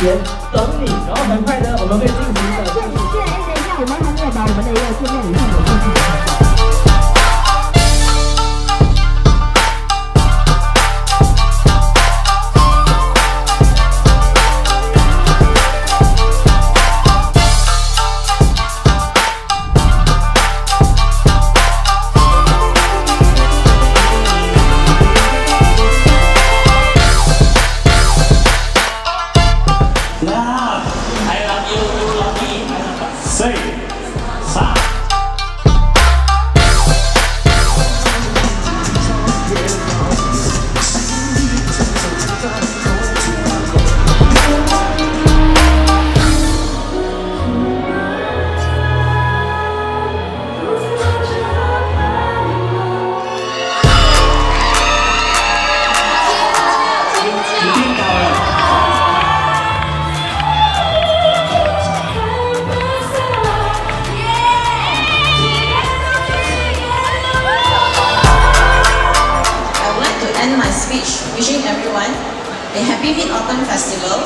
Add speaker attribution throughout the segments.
Speaker 1: 前等你，然后很快的，我们会进行的。现在，等一下，我们还没有把我们的一个见面礼送。
Speaker 2: 两，三，四，三。
Speaker 3: speech wishing everyone a happy Mid Autumn Festival.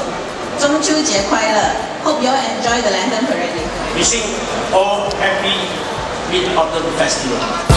Speaker 3: 中秋节快乐 Hope you all enjoy the Lantern Parade.
Speaker 2: Wishing all happy Mid Autumn Festival.